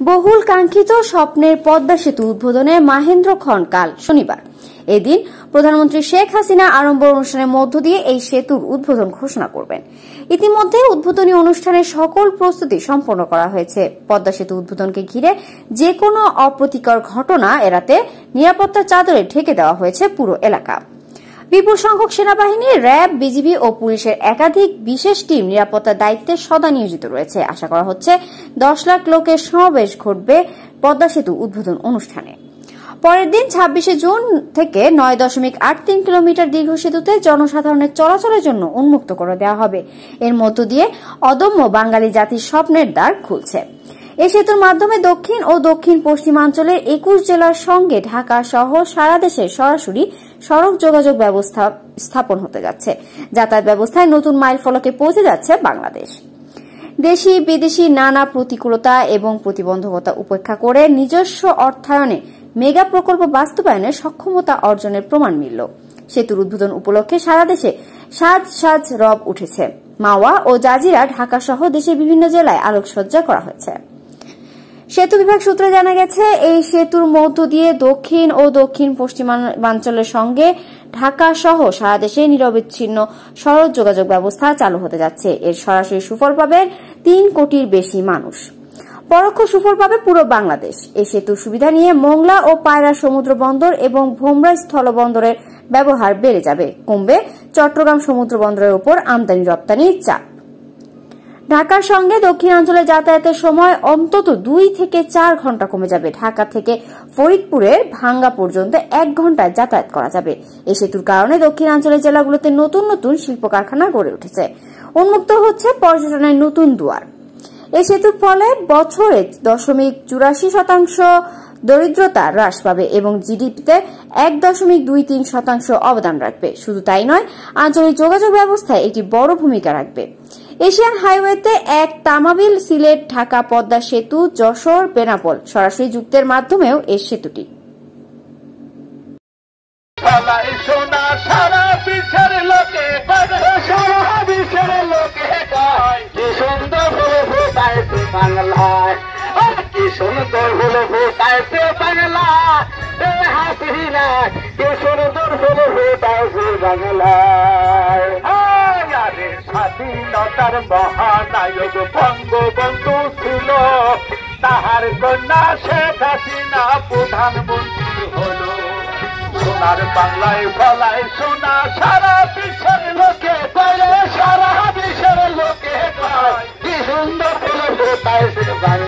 বহুল কাঙ্ক্ষিত স্বপ্নের পদ্মা সেতু উদ্বোধনে মাহেন্দ্র খন কাল শনিবার। এদিন প্রধানমন্ত্রী শেখ হাসিনা আড়ম্বর অনুষ্ঠানের মধ্য দিয়ে এই সেতুর উদ্বোধন ঘোষণা করবেন। ইতিমধ্যে উদ্বোধনী অনুষ্ঠানের সকল প্রস্তুতি সম্পন্ন করা হয়েছে। পদ্মা সেতু উদ্বোধনকে ঘিরে যে কোনো অপ্রীতিকর ঘটনা এড়াতে নিরাপত্তার চাদরে ঢেকে দেওয়া হয়েছে পুরো এলাকা। বিপুল সংখ্যক সেনাবাহিনী, র্যাব, বিজিবি ও পুলিশের একাধিক বিশেষ টিম নিরাপত্তার দায়িত্বে সদা নিয়োজিত রয়েছে। আশা করা হচ্ছে দশ লাখ লোকের সমাবেশ ঘটবে পদ্মা সেতু উদ্বোধন অনুষ্ঠানে। পরের দিন ছাব্বিশে জুন থেকে নয় দশমিক আট তিন কিলোমিটার দীর্ঘ সেতুতে জনসাধারণের চলাচলের জন্য উন্মুক্ত করে দেওয়া হবে। এর মধ্য দিয়ে অদম্য বাঙালি জাতির স্বপ্নের দ্বার খুলছে। এ সেতুর মাধ্যমে দক্ষিণ ও দক্ষিণ পশ্চিমাঞ্চলের একুশ জেলার সঙ্গে ঢাকা সহ সারা দেশে সরাসরি সড়ক যোগাযোগ ব্যবস্থা স্থাপন হতে যাচ্ছে। যাতায়াত ব্যবস্থায় নতুন মাইল ফলকে পৌঁছে যাচ্ছে বাংলাদেশ। দেশি, বিদেশি নানা প্রতিকূলতা এবং প্রতিবন্ধকতা উপেক্ষা করে নিজস্ব অর্থায়নে মেগা প্রকল্প বাস্তবায়নের সক্ষমতা অর্জনের প্রমাণ মিলল। সেতুর উদ্বোধন উপলক্ষে সারা দেশে সাজ সাজ রব উঠেছে। মাওয়া ও জাজিরা ঢাকা সহ দেশের বিভিন্ন জেলায় আলোকসজ্জা করা হয়েছে। সেতু বিভাগ সূত্রে জানা গেছে, এই সেতুর মধ্য দিয়ে দক্ষিণ ও দক্ষিণ পশ্চিমাঞ্চলের সঙ্গে ঢাকা সহ সারা দেশে নিরবিচ্ছিন্ন সড়ক যোগাযোগ ব্যবস্থা চালু হতে যাচ্ছে। এর সরাসরি সুফল পাবেন তিন কোটির বেশি মানুষ। পরোক্ষ সুফল পাবে পুরো বাংলাদেশ। এই সেতুর সুবিধা নিয়ে মোংলা ও পায়রা সমুদ্র বন্দর এবং ভোমরা স্থল বন্দরের ব্যবহার বেড়ে যাবে। কমবে চট্টগ্রাম সমুদ্র বন্দরের উপর আমদানি রপ্তানির চাপ। ঢাকার সঙ্গে দক্ষিণাঞ্চলে যাতায়াতের সময় অন্তত দুই থেকে চার ঘণ্টা কমে যাবে। ঢাকা থেকে ফরিদপুরের ভাঙ্গা পর্যন্ত এক ঘন্টায় যাতায়াত করা যাবে। এই সেতুর কারণে দক্ষিণাঞ্চলের জেলাগুলোতে নতুন নতুন শিল্প কারখানা গড়ে উঠেছে। উন্মুক্ত হচ্ছে পর্যটনের নতুন দুয়ার। এ সেতুর ফলে বছরে দশমিক চুরাশি শতাংশ দরিদ্রতা হ্রাস পাবে এবং জিডিপিতে এক দশমিক দুই তিন শতাংশ অবদান রাখবে। শুধু তাই নয়, আঞ্চলিক যোগাযোগ ব্যবস্থায় একটি বড় ভূমিকা রাখবে। এশিয়ান হাইওয়েতে এক তামাবিল সিলেট ঢাকা পদ্মা সেতু, যশোর, বেনাপোল। সরাসরি যুক্তের মাধ্যমেও এই সেতুটি। স্বাধীনতার মহানায়ক বঙ্গবন্ধু ছিল। তাহার কন্যা শেখ হাসিনা প্রধানমন্ত্রী হল। সোনার বাংলায় ফলায় সোনা, সারা বিশ্বের লোকে সারা বিশ্বের লোকে কি সুন্দর হলো বাংলা